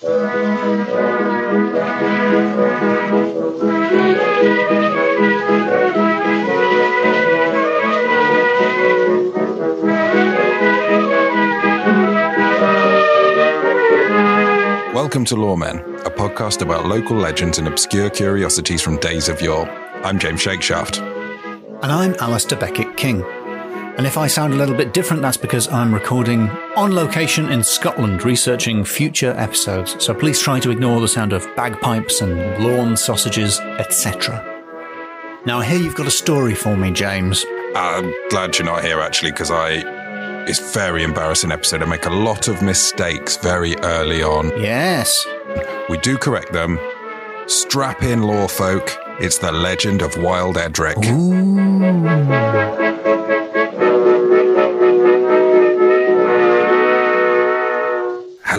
Welcome to Loremen, a podcast about local legends and obscure curiosities from days of yore. I'm James Shakeshaft. And I'm Alasdair Beckett-King. And if I sound a little bit different, that's because I'm recording on location in Scotland, researching future episodes. So please try to ignore the sound of bagpipes and Lorne sausages, etc. Now, I hear you've got a story for me, James. I'm glad you're not here actually, because I. It's very embarrassing episode. I make a lot of mistakes very early on. Yes. We do correct them. Strap in, law folk. It's the legend of Wild Edric.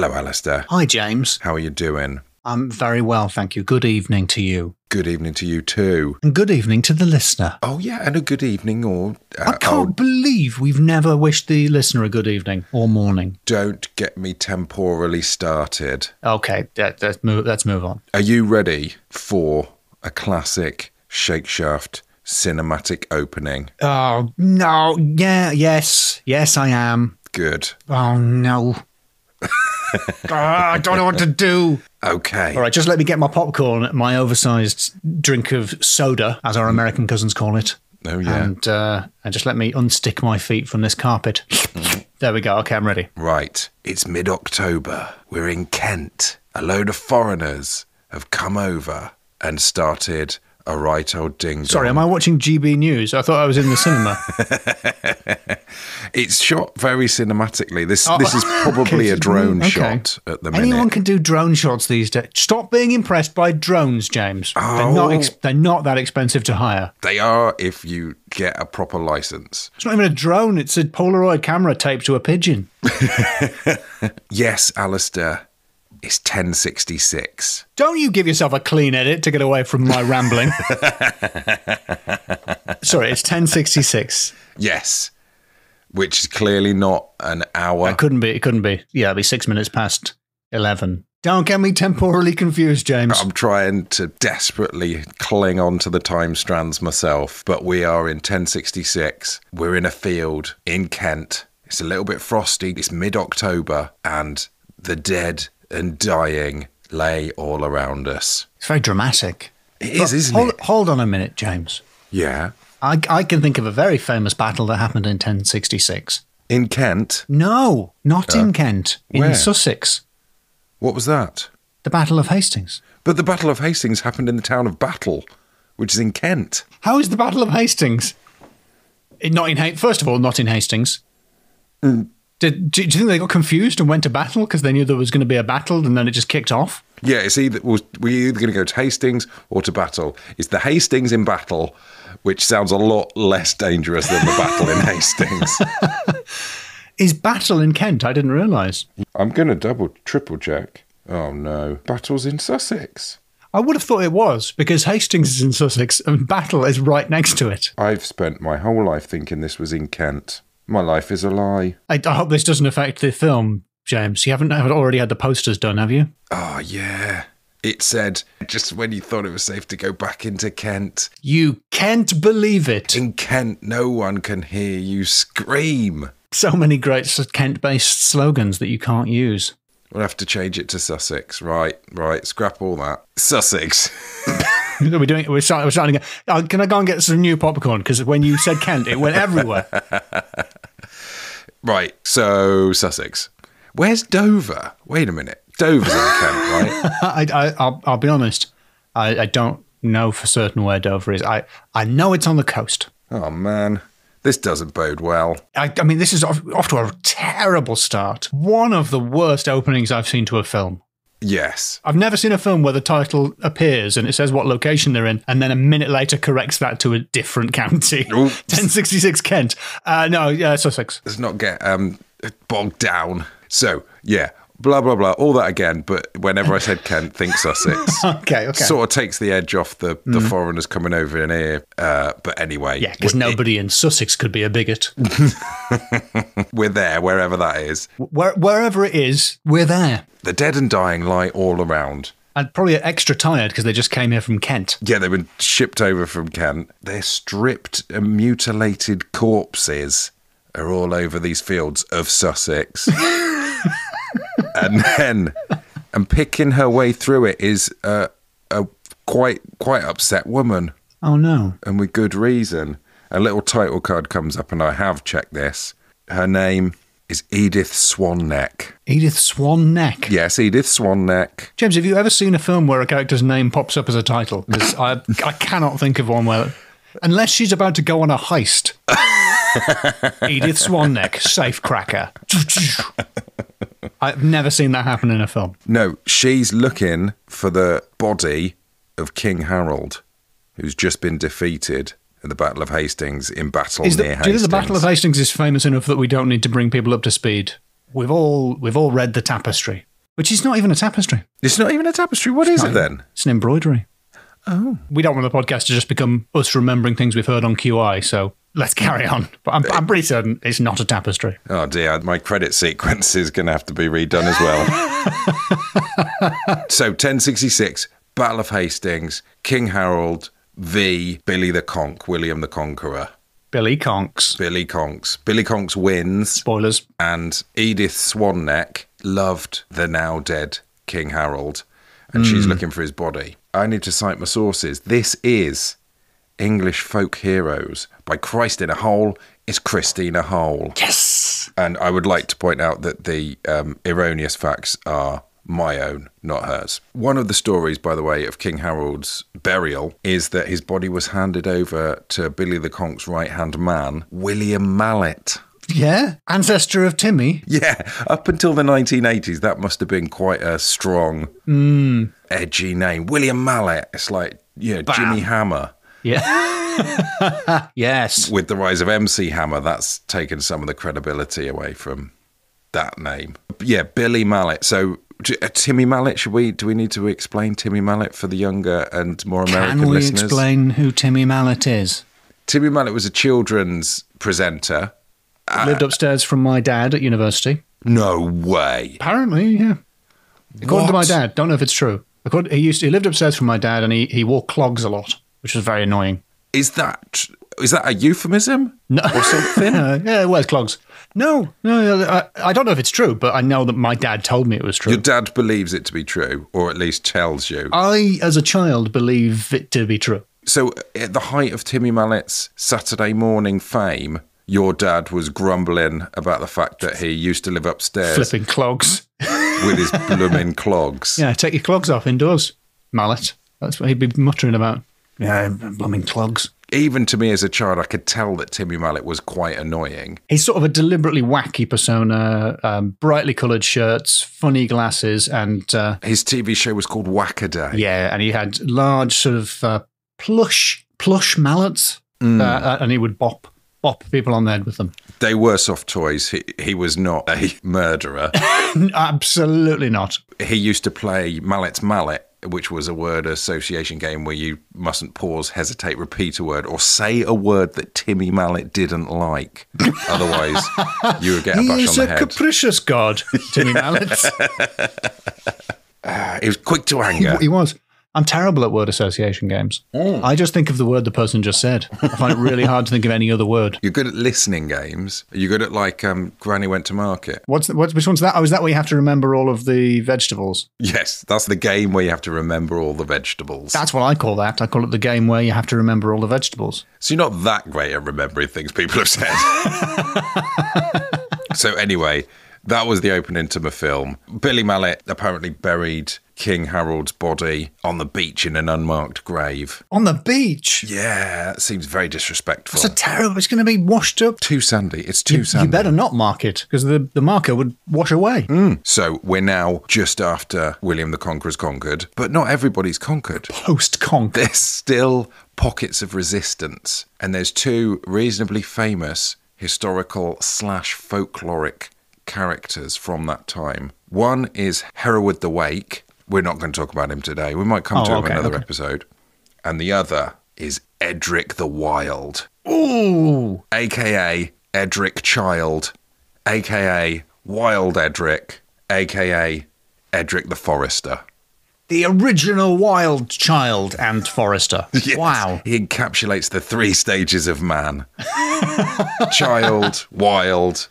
Hello, Alasdair. Hi, James. How are you doing? I'm very well, thank you. Good evening to you. Good evening to you too. And good evening to the listener. Oh yeah, and a good evening or I uh, can't oh, believe we've never wished the listener a good evening or morning. don't get me temporally started. Okay, that, let's, move, let's move on. Are you ready for a classic Shakeshaft cinematic opening? Oh, no. Yeah, yes. Yes, I am. Good. Oh, no. Ah, I don't know what to do. Okay. All right, just let me get my popcorn, my oversized drink of soda, as our American cousins call it. Oh yeah. And, uh, and just let me unstick my feet from this carpet. there we go. Okay, I'm ready. Right. It's mid October. We're in Kent. A load of foreigners have come over and started a right old ding Sorry, am I watching GB News? I thought I was in the cinema. It's shot very cinematically. This Oh, this is probably okay. a drone Okay. shot at the minute. Anyone can do drone shots these days. Stop being impressed by drones, James. They're Oh. not. Ex- they're not that expensive to hire. They are if you get a proper license. It's not even a drone. It's a Polaroid camera taped to a pigeon. Yes, Alasdair. It's 1066. Don't you give yourself a clean edit to get away from my rambling. Sorry, it's 1066. Yes. Which is clearly not an hour. It couldn't be. It couldn't be. Yeah, it'd be six minutes past 11. Don't get me temporally confused, James. I'm trying to desperately cling on to the time strands myself, but we are in 1066. We're in a field in Kent. It's a little bit frosty. It's mid October, and the dead and dying lay all around us. It's very dramatic. It is, isn't hold, it? hold on a minute, James. Yeah. I, I can think of a very famous battle that happened in 1066. In Kent. No, not in Kent, in where? Sussex. What was that? The Battle of Hastings. But the Battle of Hastings happened in the town of Battle, which is in Kent. How is the Battle of Hastings? Not in First of all, not in Hastings. Mm. Did, do, do you think they got confused and went to battle because they knew there was going to be a battle and then it just kicked off? Yeah, it's either we're either going to go to Hastings or to Battle. It's the Hastings in Battle, which sounds a lot less dangerous than the battle in Hastings. Is battle in Kent? I didn't realise. I'm going to double, triple check. Oh no, Battle's in Sussex. I would have thought it was because Hastings is in Sussex and Battle is right next to it. I've spent my whole life thinking this was in Kent. My life is a lie. I, I hope this doesn't affect the film, James. You haven't haven't already had the posters done, have you? Oh yeah. It said just when you thought it was safe to go back into Kent. You can't believe it. In Kent, no one can hear you scream. So many great Kent-based slogans that you can't use. We'll have to change it to Sussex. Right, right. Scrap all that. Sussex. We're doing. We're starting. We're starting. Again. Oh, can I go and get some new popcorn? Because when you said Kent, it went everywhere. right. So Sussex. Where's Dover? Wait a minute. Dover's in Kent, right? I, I, I'll, I'll be honest. I, I don't know for certain where Dover is. I, I know it's on the coast. Oh man, this doesn't bode well. I, I mean, this is off, off to a terrible start. One of the worst openings I've seen to a film. Yes. I've never seen a film where the title appears and it says what location they're in, and then a minute later corrects that to a different county. Oops. 1066 Kent. Uh, no, uh, Sussex. Let's not get um bogged down. So yeah, blah blah blah, all that again. But whenever I said Kent, think Sussex. Okay, okay. Sort of takes the edge off the, the foreigners coming over in here. Uh, but anyway, yeah, because nobody in Sussex could be a bigot. we're there, wherever that is. Where, wherever it is, we're there. The dead and dying lie all around. And probably extra tired because they just came here from Kent. Yeah, they've been shipped over from Kent. They're stripped and mutilated corpses are all over these fields of Sussex. And then, and picking her way through it is a, a quite quite upset woman, Oh no. and with good reason. A little title card comes up, and I have checked this. Her name is Edith Swanneck. Edith Swan Neck. Yes, Edith Swanneck. James, have you ever seen a film where a character's name pops up as a title? Because I, I cannot think of one where, unless she's about to go on a heist. Edith Swanneck, safe cracker. I've never seen that happen in a film. No, she's looking for the body of King Harold, who's just been defeated at the Battle of Hastings in battle Is the, near do you think the Battle of Hastings is famous enough that we don't need to bring people up to speed? We've all we've all read the tapestry, which is not even a tapestry. it's not even a tapestry. What is it then? It's an embroidery. Oh. We don't want the podcast to just become us remembering things we've heard on QI, so let's carry on. But I'm, I'm pretty certain it's not a tapestry. Oh dear, my credit sequence is going to have to be redone as well. so 1066, Battle of Hastings, King Harold v Billy the Conk, William the Conqueror. Billy Conks. Billy Conks. Billy Conks wins. Spoilers. and Edith Swanneck loved the now dead King Harold, and she's hmm. looking for his body. I need to cite my sources. This is English Folk Heroes by Christ in a Hole. It's Christina Hole. Yes. And I would like to point out that the um, erroneous facts are my own, not hers. One of the stories, by the way, of King Harold's burial is that his body was handed over to Billy the Conk's right hand man, William Mallet. Yeah. Ancestor of Timmy. Yeah, up until the 1980s, that must have been quite a strong, edgy name. William Mallet. It's like, yeah, know, Jimmy Hammer. Yeah. yes. With the rise of MC Hammer, that's taken some of the credibility away from that name. Yeah, Billy Mallet. So, uh, Timmy Mallett, should we, do we need to explain Timmy Mallett for the younger and more American Can we listeners? explain who Timmy Mallett is? Timmy Mallett was a children's presenter. Lived upstairs from my dad at university. No way. Apparently, yeah. According to my dad, don't know if it's true. According, he used to, he lived upstairs from my dad, and he, he wore clogs a lot, which was very annoying. Is that is that a euphemism? No. Or something? Yeah, wears clogs. No, no, I, I don't know if it's true, but I know that my dad told me it was true. Your dad believes it to be true, or at least tells you. I, as a child, believe it to be true. So, at the height of Timmy Mallett's Saturday morning fame, your dad was grumbling about the fact that he used to live upstairs Flipping clogs. with his blooming clogs. Yeah, take your clogs off indoors, mallet. That's what he'd be muttering about. Yeah, blooming clogs. Even to me as a child, I could tell that Timmy Mallett was quite annoying. He's sort of a deliberately wacky persona, um, brightly coloured shirts, funny glasses, and uh, His TV show was called Wacaday. yeah, and he had large sort of uh, plush plush mallets, Mm. uh, uh, and he would bop bop people on the head with them. They were soft toys. He, he was not a murderer. Absolutely not. he used to play Mallett's Mallet, which was a word association game where you mustn't pause, hesitate, repeat a word, or say a word that Timmy Mallett didn't like. Otherwise, you would get a He bash on a the head. capricious god, Timmy Mallet. Uh, he was quick to anger. he was. I'm terrible at word association games. Mm. I just think of the word the person just said. I find it really hard to think of any other word. You're good at listening games. You're good at like um, Granny went to market. What's, the, what's which one's that? Oh, is that where you have to remember all of the vegetables? Yes, that's the game where you have to remember all the vegetables. That's what I call that. I call it the game where you have to remember all the vegetables. So you're not that great at remembering things people have said. so anyway, that was the opening to my film. Billy Mallet apparently buried King Harold's body on the beach in an unmarked grave. On the beach. Yeah, that seems very disrespectful. It's a terrible. It's going to be washed up. too sandy. It's too sandy. You better not mark it because the, the marker would wash away. Mm. So we're now just after William the Conqueror's conquered, but not everybody's conquered. Post conk. There's still pockets of resistance, and there's two reasonably famous historical slash folkloric characters from that time One is Hereward the Wake. We're not going to talk about him today. We might come Oh, to him okay, another okay. episode. And the other is Edric the Wild, Ooh. aka Edric Child, aka Wild Edric, aka Edric the Forester. The original wild child and Forester. Yes. Wow. He encapsulates the three stages of man child, wild,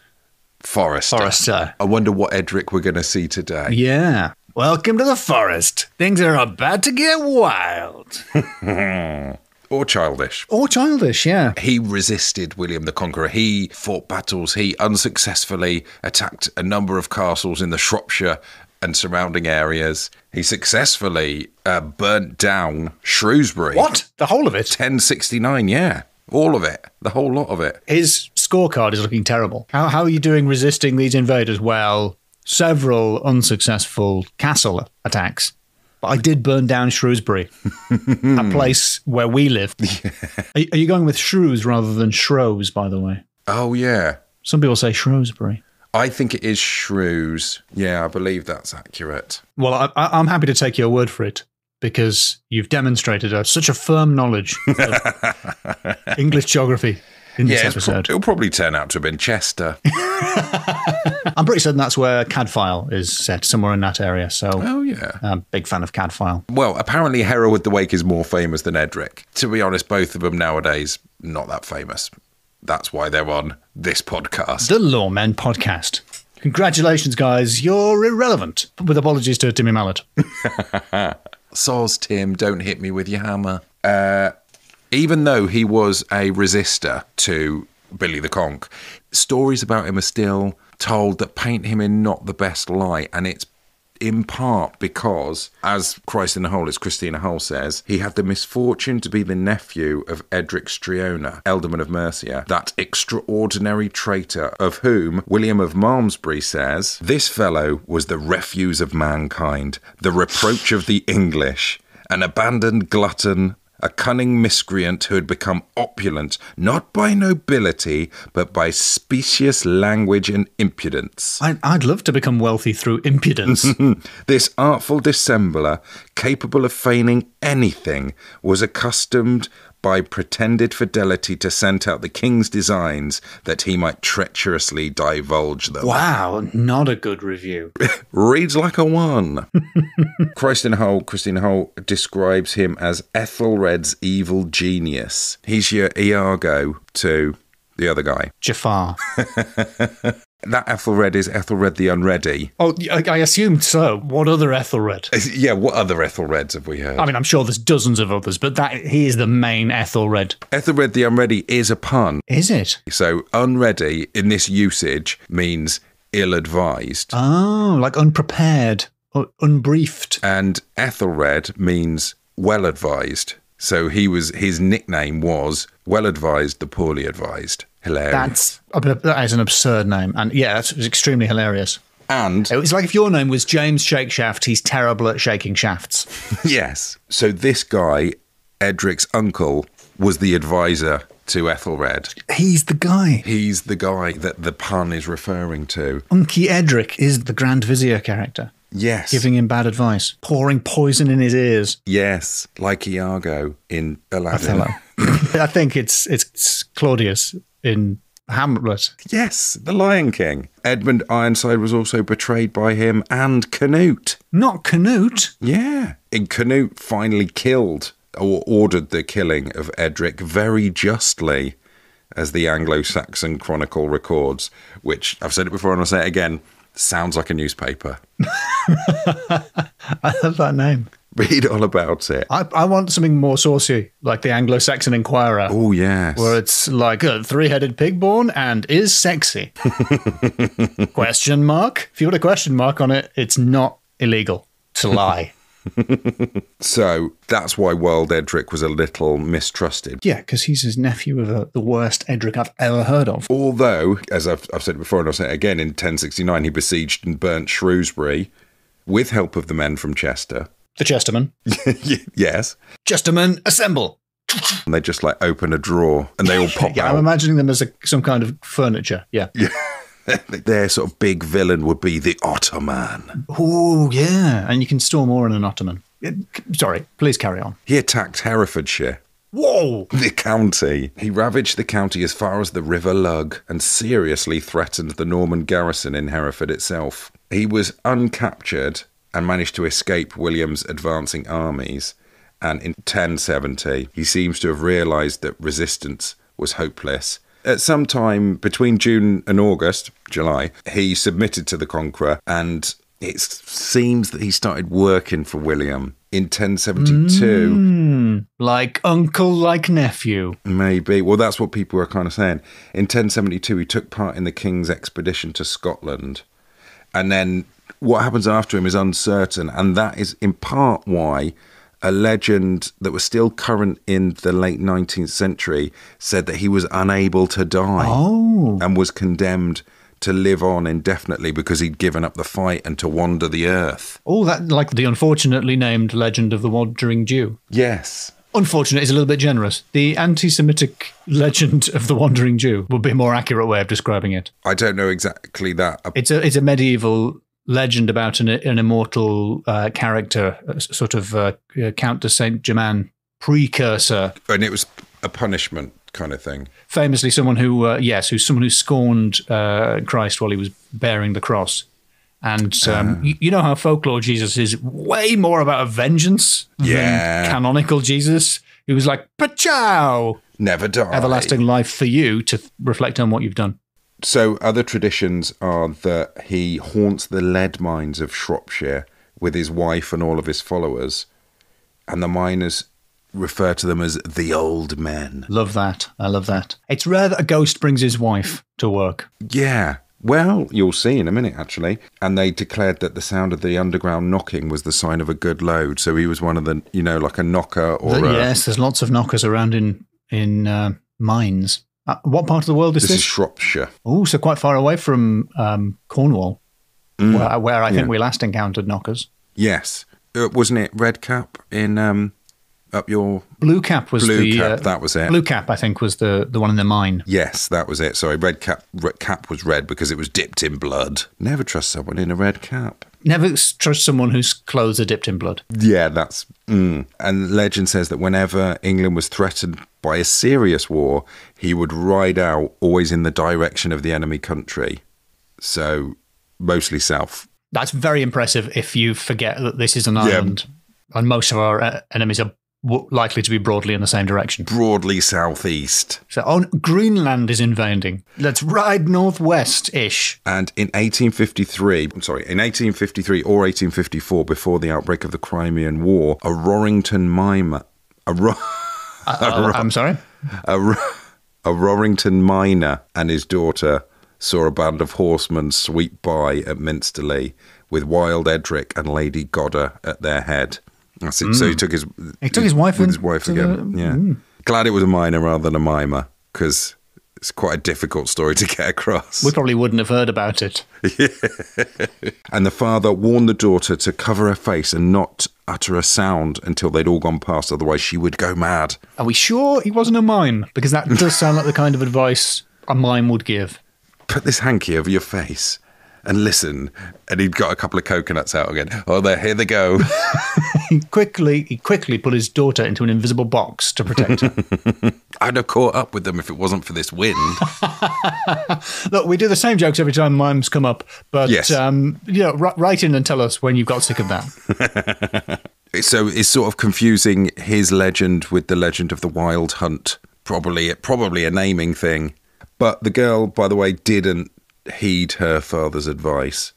forester. Forester. I wonder what Edric we're going to see today. Yeah. Welcome to the forest. Things are about to get wild. Or childish. Or childish, yeah. He resisted William the Conqueror. He fought battles. He unsuccessfully attacked a number of castles in the Shropshire and surrounding areas. He successfully uh, burnt down Shrewsbury. What? The whole of it? 1069, yeah. All of it. The whole lot of it. His scorecard is looking terrible. How, how are you doing resisting these invaders? Well, several unsuccessful castle attacks. But I did burn down Shrewsbury, a place where we live. Are, are you going with shrews rather than shrows, by the way? Oh, yeah. Some people say Shrewsbury. I think it is Shrews. Yeah, I believe that's accurate. Well, I, I, I'm happy to take your word for it because you've demonstrated a, such a firm knowledge of English geography in this Yeah, it's pro- it'll probably turn out to have been Chester. I'm pretty certain that's where Cadfael is set, somewhere in that area. So, oh, yeah. I'm a big fan of Cadfael. Well, apparently Hereward the Wake is more famous than Edric. To be honest, both of them nowadays not that famous. That's why they're on this podcast. The Loremen Podcast. Congratulations, guys. You're irrelevant. With apologies to Timmy Mallett. Soz Tim, don't hit me with your hammer. Uh, even though he was a resistor to Billy the Conk, stories about him are still told that paint him in not the best light, and it's in part because, as Christ in the Hole, as Christina Hole says, he had the misfortune to be the nephew of Edric Streona, Ealdorman of Mercia, that extraordinary traitor of whom William of Malmesbury says, This fellow was the refuse of mankind, the reproach of the English, an abandoned glutton, a cunning miscreant who had become opulent not by nobility, but by specious language and impudence. I'd, I'd love to become wealthy through impudence. This artful dissembler, capable of feigning anything, was accustomed by pretended fidelity to scent out the king's designs that he might treacherously divulge them. wow, not a good review. Reads like a one. Christina Hole, Christina Hole describes him as Ethelred's evil genius. He's your Iago to the other guy. Jafar. That Ethelred is Ethelred the Unready. Oh, I, I assumed so. What other Ethelred? Yeah, what other Ethelreds have we heard? I mean, I'm sure there's dozens of others, but that he is the main Ethelred. Ethelred the Unready is a pun. Is it? So, unready in this usage means ill advised. Oh, like unprepared, or unbriefed. and Ethelred means well advised. So he was his nickname was well advised, the poorly advised. Hilarious. That's that is an absurd name, and yeah, that's extremely hilarious. and It was like if your name was James Shakeshaft. He's terrible at shaking shafts. yes, so this guy, Edric's uncle, was the advisor to Ethelred. He's the guy. He's the guy that the pun is referring to. Unky Edric is the Grand Vizier character, Yes. giving him bad advice, pouring poison in his ears. yes, like Iago in Aladdin. I think it's it's Claudius in Hamlet. Yes, the Lion King. Edmund Ironside was also betrayed by him and Canute. Not Canute. Yeah. And Canute finally killed or ordered the killing of Edric very justly, as the Anglo Saxon Chronicle records, which I've said it before and I'll say it again sounds like a newspaper. I love that name. Read all about it. I, I want something more saucy, like the Anglo-Saxon Inquirer, Oh, yes. where it's like a three-headed pig born and is sexy. question mark. If you put a question mark on it, it's not illegal to lie. So that's why Wild Edric was a little mistrusted. yeah, because he's his nephew of the, the worst Edric I've ever heard of. Although, as I've, I've said before, and I'll say it again, in 1069 he besieged and burnt Shrewsbury with help of the men from Chester. The Chesterman. yes. Chesterman, assemble. And they just like open a drawer and they all pop Yeah, I'm imagining them as a, some kind of furniture. Yeah. Their sort of big villain would be the Ottoman. Oh, yeah. And you can store more in an Ottoman. Sorry, please carry on. He attacked Herefordshire, Whoa! the county. He ravaged the county as far as the River Lug and seriously threatened the Norman garrison in Hereford itself. He was uncaptured and managed to escape William's advancing armies. And in 1070, he seems to have realised that resistance was hopeless. At some time between June and August, July, he submitted to the conqueror and it seems that he started working for William in 1072. Hmm. Like uncle, like nephew. Maybe. Well, that's what people were kind of saying. In 1072, he took part in the king's expedition to Scotland. And then what happens after him is uncertain. And that is in part why a legend that was still current in the late 19th century said that he was unable to die Oh. and was condemned to live on indefinitely because he'd given up the fight and to wander the earth. Oh, that like the unfortunately named legend of the Wandering Jew. Yes. Unfortunate is a little bit generous. The anti Semitic legend of the Wandering Jew would be a more accurate way of describing it. I don't know exactly that. It's a it's a medieval legend about an, an immortal uh, character, s- sort of uh, uh, Count de Saint Germain precursor. And it was a punishment kind of thing. Famously, someone who uh, yes, who's someone who scorned uh, Christ while he was bearing the cross. And um, you, you know how folklore Jesus is way more about a vengeance Yeah. than canonical Jesus, He was like, "Pachow, Never die. everlasting life for you to reflect on what you've done." So other traditions are that he haunts the lead mines of Shropshire with his wife and all of his followers, and the miners refer to them as the old men. Love that. I love that. It's rare that a ghost brings his wife to work. Yeah. Well, you'll see in a minute, actually. And they declared that the sound of the underground knocking was the sign of a good load. So he was one of the, you know, like a knocker or Th- a, yes, there's lots of knockers around in in uh, mines. Uh, what part of the world is This this? is Shropshire. oh, so quite far away from um, Cornwall, Mm. where, where I think Yeah. we last encountered knockers. Yes. Uh, wasn't it Red Cap in um, up your Blue Cap was Blue the Cap? uh, that was it. Blue Cap. I think was the the one in the mine. Yes, that was it. Sorry, red cap. Red cap was red because it was dipped in blood. Never trust someone in a red cap. Never trust someone whose clothes are dipped in blood. Yeah, that's. Mm. And legend says that whenever England was threatened by a serious war, he would ride out always in the direction of the enemy country. So mostly south. That's very impressive. If you forget that this is an island, and most of our uh, enemies are likely to be broadly in the same direction. Broadly southeast. So, oh, Greenland is invading. Let's ride northwest ish. And in 1853, I'm sorry, in 1853 or 1854, before the outbreak of the Crimean War, a Rorrington miner, a Ro- Uh, I'm sorry. a, Ro- a Rorrington miner and his daughter saw a band of horsemen sweep by at Minsterley with Wild Edric and Lady Godda at their head. That's it. Mm. So he took his He took his wife with his wife again. the- yeah, mm. glad it was a miner rather than a mimer because it's quite a difficult story to get across. We probably wouldn't have heard about it. And the father warned the daughter to cover her face and not utter a sound until they'd all gone past, otherwise she would go mad. Are we sure he wasn't a mime? Because that does sound like the kind of advice a mime would give. Put this hanky over your face and listen. And he'd got a couple of coconuts out again. Oh, there, here they go. He quickly, he quickly put his daughter into an invisible box to protect her. I'd have caught up with them if it wasn't for this wind. Look, we do the same jokes every time mimes come up, but Yes. um, you know, ri- write in and tell us when you've got sick of that. so it's sort of confusing his legend with the legend of the wild hunt. Probably, probably a naming thing. But the girl, by the way, didn't heed her father's advice.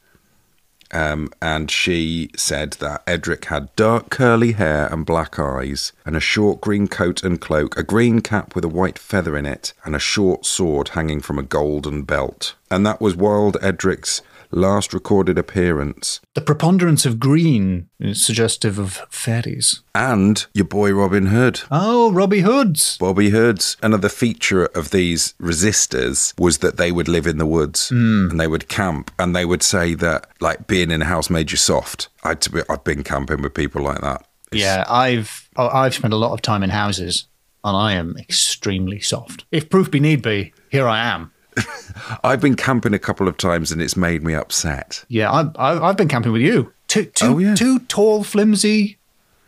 Um, and she said that Edric had dark curly hair and black eyes, and a short green coat and cloak, a green cap with a white feather in it, and a short sword hanging from a golden belt. And that was Wild Edric's last recorded appearance. The preponderance of green is suggestive of fairies. And your boy Robin Hood. Oh, Robbie Hoods. Bobby Hoods. Another feature of these resistors was that they would live in the woods hmm. and they would camp and they would say that like being in a house made you soft. I'd, I've been camping with people like that. It's- Yeah, I've oh, I've spent a lot of time in houses, and I am extremely soft. If proof be need be, here I am. I've been camping a couple of times and it's made me upset. Yeah, I, I, I've been camping with you. Two, two, Oh, yeah. two tall, flimsy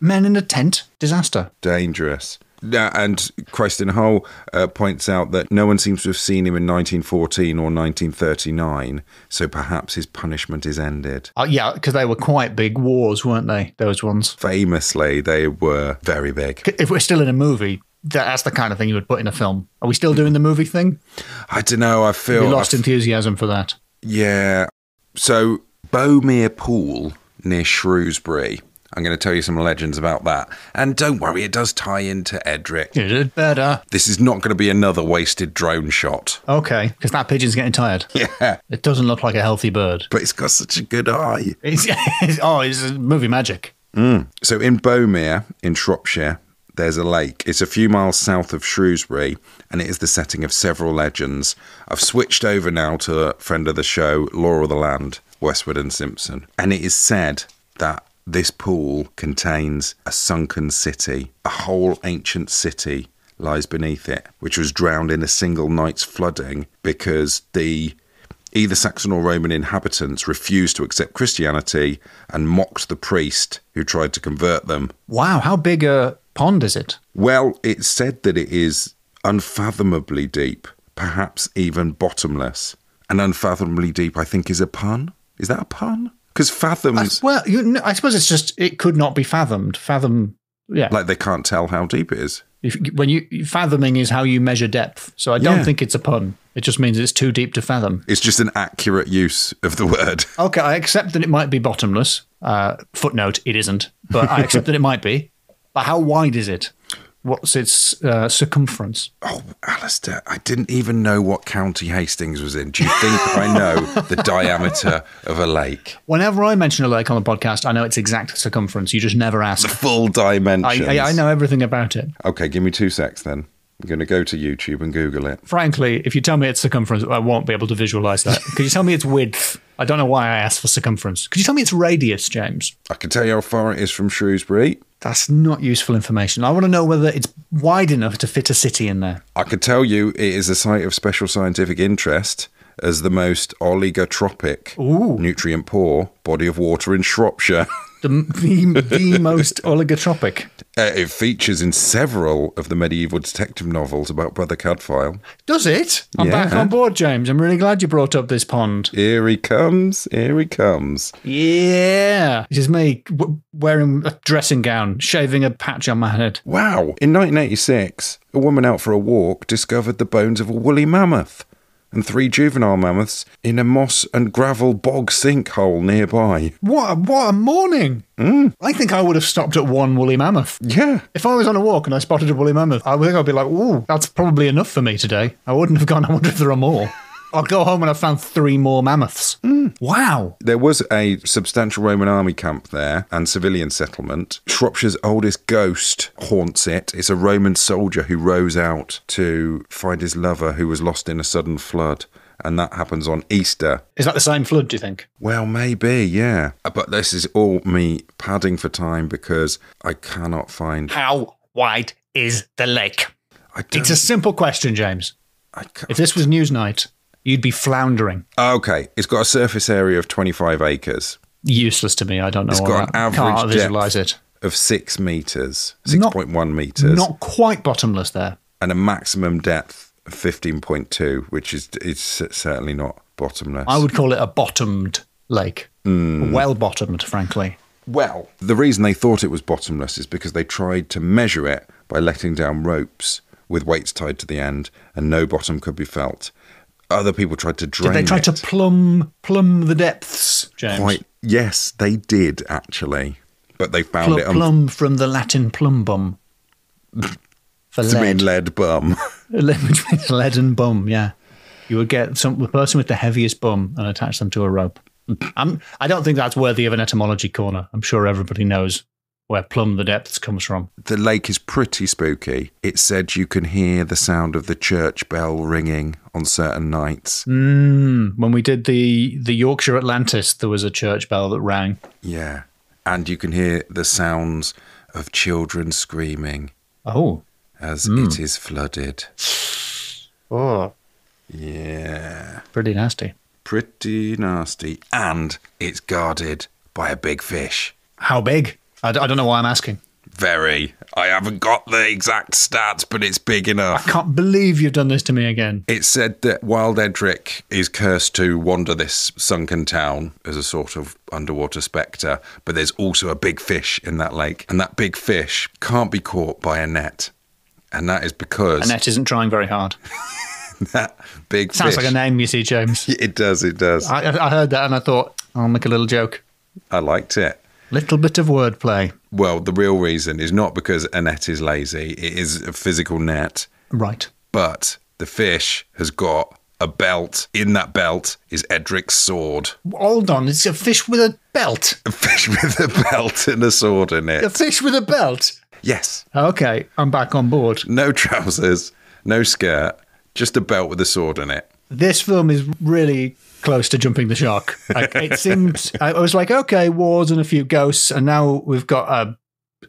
men in a tent. Disaster. Dangerous. Yeah, and Christ Hull uh, points out that no one seems to have seen him in 1914 or 1939, so perhaps his punishment is ended. Uh, yeah, because they were quite big wars, weren't they? Those ones. Famously, they were very big. If we're still in a movie, that's the kind of thing you would put in a film. Are we still doing the movie thing? I don't know. I We feel lost I f- enthusiasm for that. Yeah. So, Bomere Pool near Shrewsbury. I'm going to tell you some legends about that. And don't worry, it does tie into Edric. You did better. This is not going to be another wasted drone shot. Okay, because that pigeon's getting tired. Yeah. It doesn't look like a healthy bird. But it's got such a good eye. It's, oh, it's movie magic. Mm. So, in Bomere, in Shropshire, there's a lake. It's a few miles south of Shrewsbury, and it is the setting of several legends. I've switched over now to a friend of the show, Lore of the Land, Westwood and Simpson. And it is said that this pool contains a sunken city, a whole ancient city lies beneath it, which was drowned in a single night's flooding because the either Saxon or Roman inhabitants refused to accept Christianity and mocked the priest who tried to convert them. Wow, how big a pond is it? Well, it's said that it is unfathomably deep, perhaps even bottomless. And unfathomably deep, I think, is a pun. Is that a pun? Because fathoms, Well, you, no, I suppose it's just it could not be fathomed. Fathom, yeah. like they can't tell how deep it is. If, when you fathoming is how you measure depth, so I don't Yeah. think it's a pun. It just means it's too deep to fathom. It's just an accurate use of the word. Okay, I accept that it might be bottomless. Uh, footnote: It isn't, but I accept that it might be. But how wide is it? What's its uh, circumference? Oh, Alasdair, I didn't even know what county Hastings was in. Do you think I know the diameter of a lake? Whenever I mention a lake on the podcast, I know its exact circumference. You just never ask. The full I. I, I know everything about it. Okay, give me two secs then. I'm going to go to YouTube and Google it. Frankly, if you tell me its circumference, I won't be able to visualize that. Could you tell me its width? I don't know why I asked for circumference. Could you tell me its radius, James? I can tell you how far it is from Shrewsbury. That's not useful information. I want to know whether it's wide enough to fit a city in there. I can tell you it is a site of special scientific interest as the most oligotrophic, nutrient poor body of water in Shropshire. The, the, the most oligotrophic. Uh, it features in several of the medieval detective novels about Brother Cadfael. Does it? I'm back on board, James. I'm really glad you brought up this pond. Here he comes, here he comes. Yeah. This is me w- wearing a dressing gown, shaving a patch on my head. Wow. In 1986, a woman out for a walk discovered the bones of a woolly mammoth and three juvenile mammoths in a moss and gravel bog sinkhole nearby. What a, what a morning. Hmm. I think I would have stopped at one woolly mammoth. Yeah. If I was on a walk and I spotted a woolly mammoth, I think I'd be like, ooh, that's probably enough for me today. I wouldn't have gone, I wonder if there are more. I'll go home and I've found three more mammoths. Wow. There was a substantial Roman army camp there and civilian settlement. Shropshire's oldest ghost haunts it. It's a Roman soldier who rows out to find his lover who was lost in a sudden flood. And that happens on Easter. Is that the same flood, do you think? Well, maybe, yeah. Uh, But this is all me padding for time because I cannot find. How wide is the lake? I don't, It's a simple question, James. I can't- If this was Newsnight, you'd be floundering. okay, it's got a surface area of 25 acres Useless to me. I don't know. It's got an average Can't depth. visualize it. of six meters, 6.1 meters, Not quite bottomless there. and a maximum depth of 15.2, which is it's certainly not bottomless. I would call it a bottomed lake. Hmm. Well bottomed, frankly. Well, the reason they thought it was bottomless is because they tried to measure it by letting down ropes with weights tied to the end, and no bottom could be felt. Other people tried to drain Did they try it. to plumb plumb the depths, James? Quite, yes, they did actually, but they found Pl- it. Un- plumb from the Latin plumbum. For to mean lead. lead bum. Which means lead and bum, yeah. You would get some the person with the heaviest bum and attach them to a rope. I'm, I don't think that's worthy of an etymology corner. I'm sure everybody knows where Plumb the depths comes from. the lake is pretty spooky. It said you can hear the sound of the church bell ringing on certain nights. Mm, when we did the the Yorkshire Atlantis, there was a church bell that rang. Yeah, and you can hear the sounds of children screaming Oh, as it is flooded. oh, Yeah. Pretty nasty. Pretty nasty. And it's guarded by a big fish. How big? I, d- I don't know why I'm asking. Very. I haven't got the exact stats, but it's big enough. I can't believe you've done this to me again. It said that Wild Edric is cursed to wander this sunken town as a sort of underwater spectre, but there's also a big fish in that lake, and that big fish can't be caught by a net. And that is because Annette isn't trying very hard. that big Sounds fish. like a name, you see, James. It does, it does. I, I, I heard that and I thought, I'll make a little joke. I liked it. Little bit of wordplay. Well, the real reason is not because Annette is lazy, it is a physical net, Right. but the fish has got a belt. In that belt is Edric's sword. Hold on, it's a fish with a belt. A fish with a belt and a sword in it. A fish with a belt. Yes. Okay, I'm back on board. No trousers, no skirt, just a belt with a sword in it. This film is really close to jumping the shark. Like, it seems. I was like, okay, wars and a few ghosts, and now we've got a,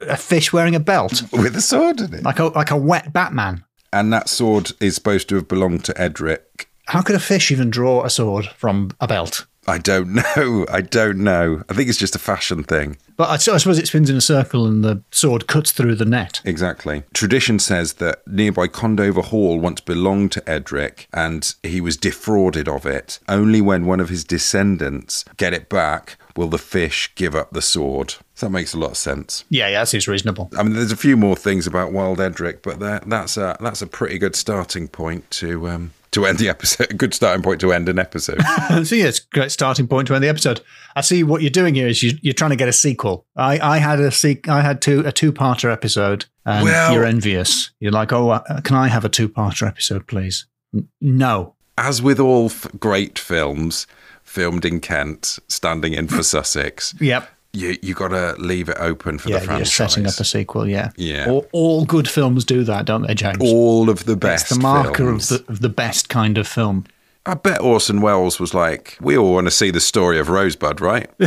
a fish wearing a belt, With a sword in it. like a like a wet Batman. And that sword is supposed to have belonged to Edric. How could a fish even draw a sword from a belt? I don't know. I don't know. I think it's just a fashion thing. But I, I suppose it spins in a circle, and the sword cuts through the net. Exactly. Tradition says that nearby Condover Hall once belonged to Edric and he was defrauded of it. Only when one of his descendants get it back will the fish give up the sword. So that makes a lot of sense. Yeah, yeah, that seems reasonable. I mean, there's a few more things about Wild Edric, but that, that's a that's a pretty good starting point to um, to end the episode. A good starting point to end an episode. so yeah, it's a great starting point to end the episode. I see what you're doing here is you, you're trying to get a sequel. I, I had a sequ- I had two a two parter episode, and Well- you're envious. You're like, oh, uh, can I have a two parter episode, please? N- no. As with all f- great films filmed in Kent, standing in for Sussex, Yep. You you got to leave it open for Yeah, the you're setting up a sequel. Yeah. Yeah. All, all good films do that, don't they, James? all of the best. it's the marker of the of the best kind of film. I bet Orson Welles was like, "We all want to see the story of Rosebud, right? we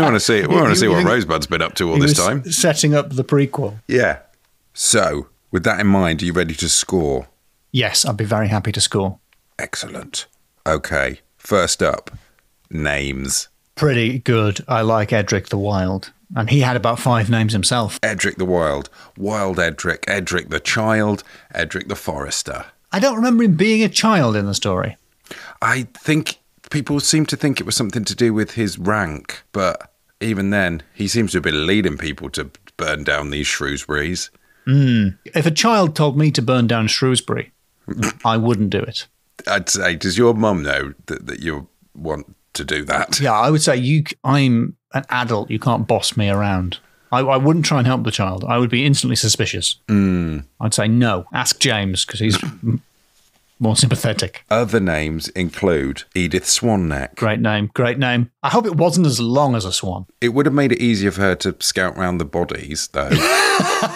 want to see. We want to see what Rosebud's been up to all this time." setting up the prequel. Yeah. So, with that in mind, are you ready to score? Yes, I'd be very happy to score. Excellent. Okay. First up, names. Pretty good. I like Edric the Wild, and he had about five names himself. Edric the Wild, Wild Edric, Edric the Child, Edric the Forester. I don't remember him being a child in the story. I think people seem to think it was something to do with his rank, but even then, he seems to have been leading people to burn down these Shrewsburys. Hmm. If a child told me to burn down Shrewsbury, I wouldn't do it. I'd say, does your mum know that, that you want to do that? Yeah, I would say you. I'm an adult. You can't boss me around. I, I wouldn't try and help the child. I would be instantly suspicious. Mm. I'd say no. Ask James because he's more sympathetic. Other names include Edith Swanneck. Great name. Great name. I hope it wasn't as long as a swan. It would have made it easier for her to scout round the bodies, though.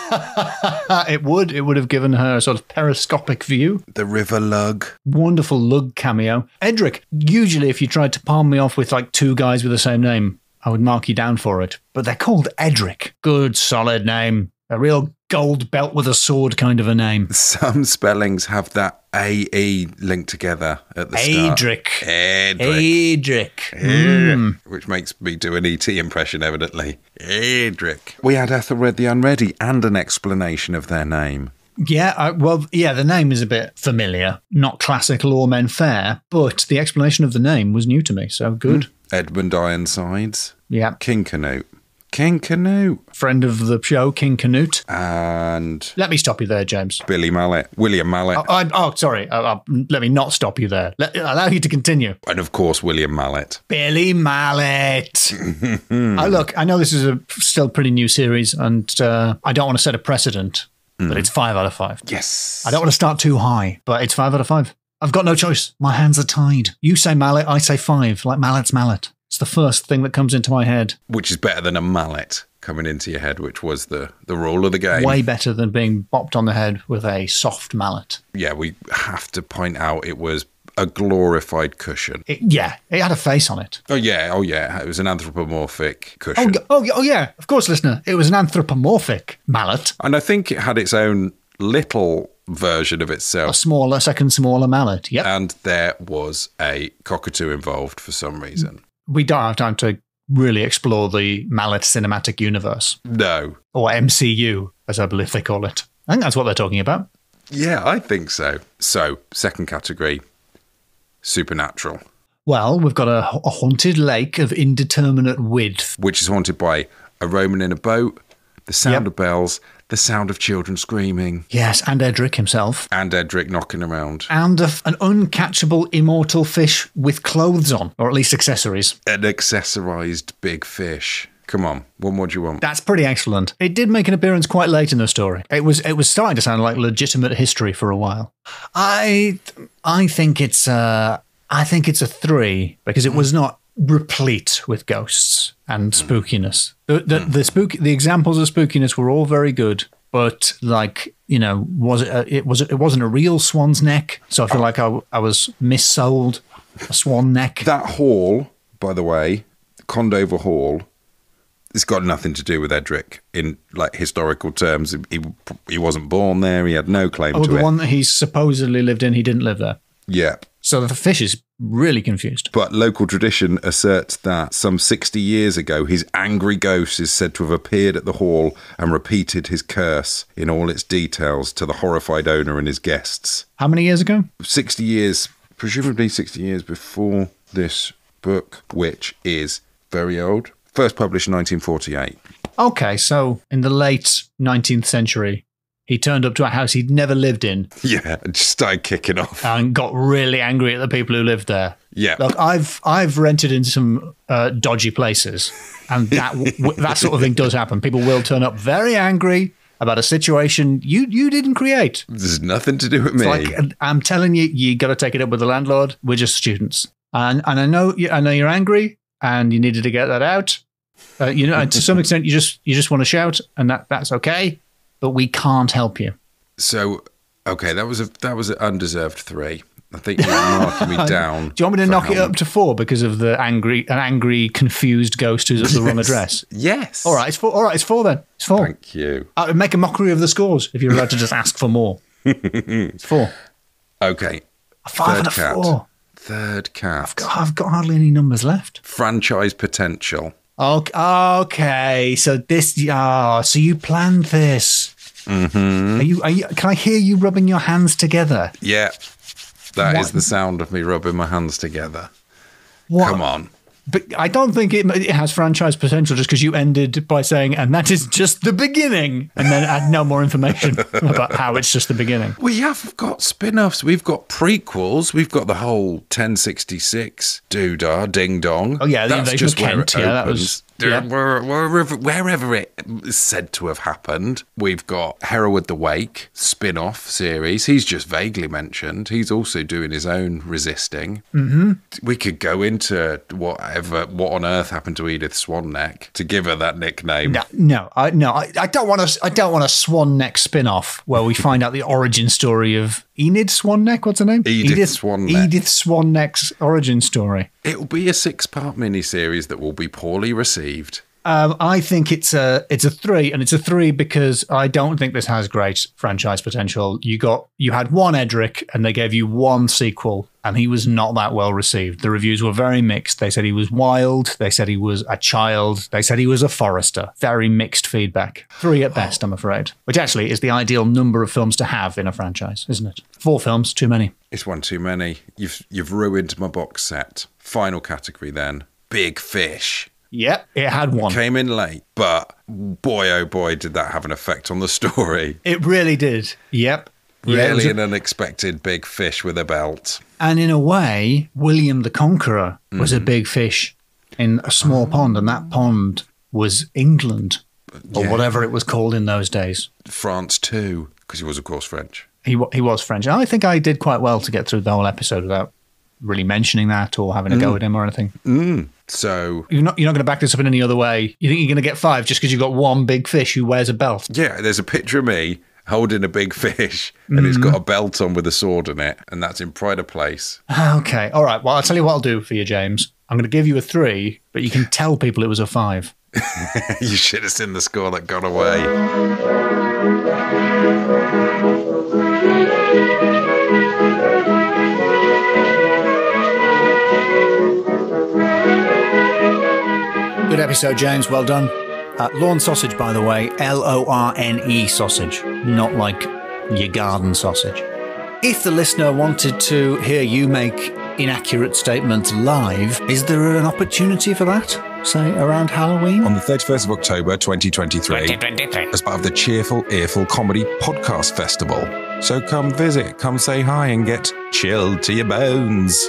It would. It would have given her a sort of periscopic view. the River Lug. Wonderful lug cameo. Edric. Usually, if you tried to palm me off with like two guys with the same name, I would mark you down for it. But they're called Edric. Good, solid name. A real gold belt with a sword kind of a name. Some spellings have that AE linked together at the start. Edric. Edric. Edric. Hmm. Which makes me do an ET impression, evidently. Edric. We had Ethelred the Unready and an explanation of their name. Yeah, I, well, yeah, the name is a bit familiar. Not classic Loremen fair, but the explanation of the name was new to me, so good. Hmm. Edmund Ironsides. Yeah. King Canute. King Canute. Friend of the show, King Canute. And Let me stop you there, James. Billy Mallet. William Mallet. Oh, I, oh sorry. Uh, uh, let me not stop you there. Let, allow you to continue. and of course, William Mallet. Billy Mallet. oh, look, I know this is a still pretty new series, and uh, I don't want to set a precedent, but it's five out of five. Yes. I don't want to start too high, but it's five out of five. I've got no choice. My hands are tied. You say mallet, I say five, like mallet's mallet. It's the first thing that comes into my head. Which is better than a mallet coming into your head, which was the, the rule of the game. Way better than being bopped on the head with a soft mallet. Yeah, we have to point out it was a glorified cushion. It, yeah, it had a face on it. Oh, yeah. Oh, yeah. It was an anthropomorphic Oh, cushion. oh, y- oh, yeah, of course, listener. It was an anthropomorphic mallet. And I think it had its own little version of itself. A smaller, second smaller mallet. Yep. And there was a cockatoo involved for some reason. We don't have time to really explore the mallet cinematic universe No. or MCU, as I believe they call it. I think that's what they're talking about. Yeah, I think so. So, second category supernatural, Well, we've got a, a haunted lake of indeterminate width. which is haunted by a Roman in a boat, the sound Yep. of bells, the sound of children screaming, Yes, and Edric himself. and Edric knocking around. And a, an uncatchable immortal fish with clothes on, or at least accessories. An accessorized big fish. Come on, what more do you want? That's pretty excellent. It did make an appearance quite late in the story. It was it was starting to sound like legitimate history for a while. I I think it's uh I think it's a three because it was not replete with ghosts and hmm. spookiness. The the, hmm. the spook the examples of spookiness were all very good, but like you know, was it a, it was it wasn't a real swan's neck. So I feel like I I was missold a swan neck. That hall, by the way, Condover Hall, it's got nothing to do with Edric in like historical terms. He he wasn't born there. He had no claim Oh, to the it. one that he supposedly lived in, he didn't live there. yeah. So the fish is really confused. But local tradition asserts that some 60 years ago, his angry ghost is said to have appeared at the hall and repeated his curse in all its details to the horrified owner and his guests. How many years ago? 60 years, presumably 60 years before this book, which is very old. First published in 1948. Okay, so in the late 19th century, he turned up to a house he'd never lived in Yeah, and just started kicking off. and got really angry at the people who lived there. Yeah. Look, I've I've rented in some uh, dodgy places, and that w- that sort of thing does happen. People will turn up very angry about a situation you you didn't create. There's nothing to do with me. Like I'm telling you, you got to take it up with the landlord. We're just students, and and I know you, I know you're angry, and you needed to get that out. Uh, you know, and to some extent, you just you just want to shout, and that that's okay. But we can't help you. so, okay, that was a that was an undeserved three. I think you're marking me down. Do you want me to knock it up to four because of the angry, an angry, confused ghost who's at the wrong address? Yes. All right, it's four. All right, it's four then. It's four. Thank you. I would make a mockery of the scores if you're allowed to just ask for more. it's four. Okay. A five and a Third cat. four. Third cat. God, I've got hardly any numbers left. Franchise potential. Okay, okay. So this, ah, so you planned this. Mm-hmm. Are you? Are you? Can I hear you rubbing your hands together? Yeah. that is What? the sound of me rubbing my hands together. What? Come on. But I don't think it, it has franchise potential just because you ended by saying, and that is just the beginning, and then add no more information about how it's just the beginning. We have got spin offs. We've got prequels. We've got the whole 1066 doodah, ding dong. Oh, yeah, the That's invasion of just where Kent. it Yeah, that was- yeah. Wherever, wherever it is said to have happened, we've got Hereward the Wake spin off series. He's just vaguely mentioned. He's also doing his own resisting. Mm-hmm. We could go into whatever, what on earth happened to Edith Swanneck to give her that nickname. No, no, I, no, I, I don't want to. I don't want a Swan Neck spin-off where we find out the origin story of Enid Swan Neck. What's her name? Edith Swan Neck. Edith Swan Neck's origin story. It'll be a six part miniseries that will be poorly received. Um, I think it's a it's a three, and it's a three because I don't think this has great franchise potential. You got you had one Edric, and they gave you one sequel, and he was not that well received. The reviews were very mixed. They said he was wild. They said he was a child. They said he was a forester. Very mixed feedback. Three at best, I'm afraid. Which actually is the ideal number of films to have in a franchise, isn't it? Four films, too many. It's one too many. You've you've ruined my box set. Final category then. Big Fish. Yep, it had one. Came in late, but boy oh boy did that have an effect on the story. It really did. Yep. Yeah, Really a- an unexpected big fish with a belt. And in a way, William the Conqueror was Mm-hmm. a big fish in a small pond, and that pond was England or Yeah. whatever it was called in those days. France too, because he was of course French. He he was French. And I think I did quite well to get through the whole episode without really mentioning that or having a Mm. go at him or anything. So You're not you're not going to back this up in any other way. You think you're going to get five just because you've got one big fish who wears a belt? yeah, there's a picture of me holding a big fish and Mm-hmm. he's got a belt on with a sword in it, and that's in Pride of Place. Okay, all right. Well, I'll tell you what I'll do for you, James. I'm going to give you a three, but you can tell people it was a five. you should have seen the score that got away. Good episode, James. Well done. Uh, Lorne sausage, by the way, L O R N E sausage, not like your garden sausage. If the listener wanted to hear you make inaccurate statements live, is there an opportunity for that? Say around Halloween? On the 31st of October 2023, as part of the Cheerful Earful Comedy Podcast Festival. So come visit, come say hi and get chilled to your bones.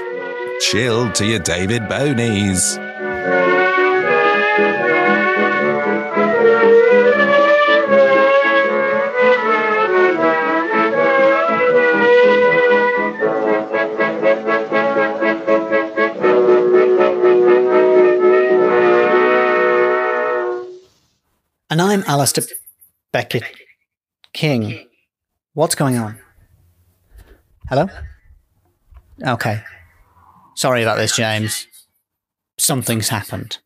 Chilled to your David Bonies. And I'm Alistair Beckett King. What's going on? Hello? Okay. Sorry about this, James. Something's happened.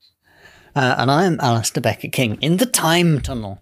Uh, and I'm Alasdair Beckett-King in the time tunnel.